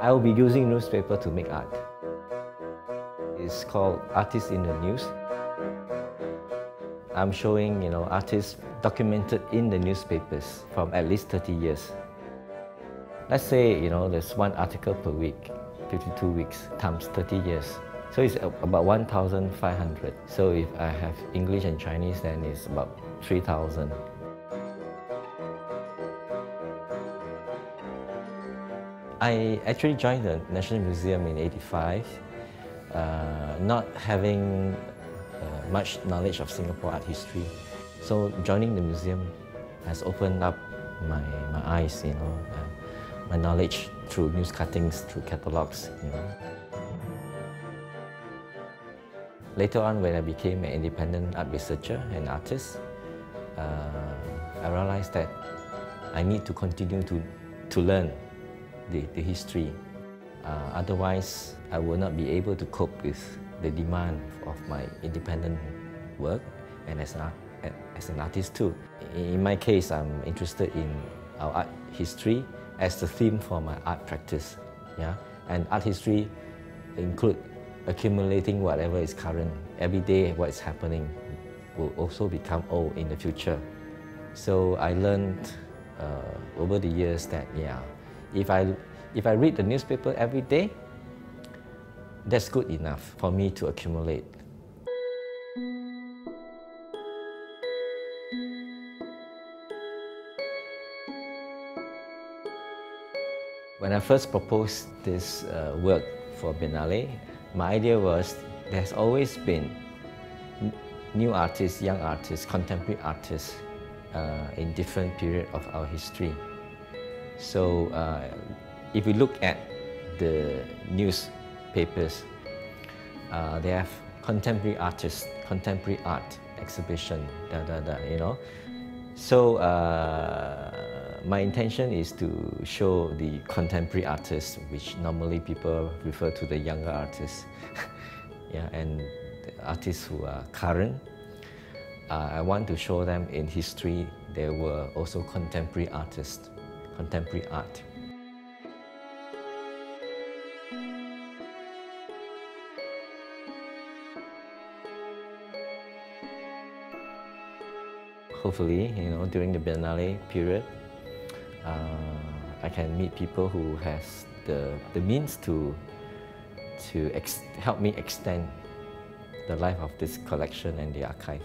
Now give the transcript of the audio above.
I will be using newspaper to make art. It's called Artists in the News. I'm showing, you know, artists documented in the newspapers from at least 30 years. Let's say, you know, there's one article per week, 52 weeks times 30 years. So it's about 1,500. So if I have English and Chinese, then it's about 3,000. I actually joined the National Museum in 85, uh, not having uh, much knowledge of Singapore art history. So joining the museum has opened up my, my eyes, you know, uh, my knowledge through news cuttings, through catalogs, you know. Later on, when I became an independent art researcher and artist, uh, I realized that I need to continue to, to learn the, the history. Uh, otherwise, I will not be able to cope with the demand of my independent work and as an, as an artist too. In my case, I'm interested in our art history as the theme for my art practice. Yeah? And art history include accumulating whatever is current. Every day what is happening will also become old in the future. So I learned uh, over the years that, yeah, if I, if I read the newspaper every day, that's good enough for me to accumulate. When I first proposed this uh, work for Biennale, my idea was there's always been new artists, young artists, contemporary artists uh, in different period of our history. So uh, if we look at the newspapers, uh, they have contemporary artists, contemporary art exhibition, da, da, da, you know. So uh, my intention is to show the contemporary artists, which normally people refer to the younger artists, yeah, and artists who are current. Uh, I want to show them in history there were also contemporary artists contemporary art. Hopefully, you know, during the Biennale period, Uh, I can meet people who has the, the means to, to help me extend the life of this collection and the archive.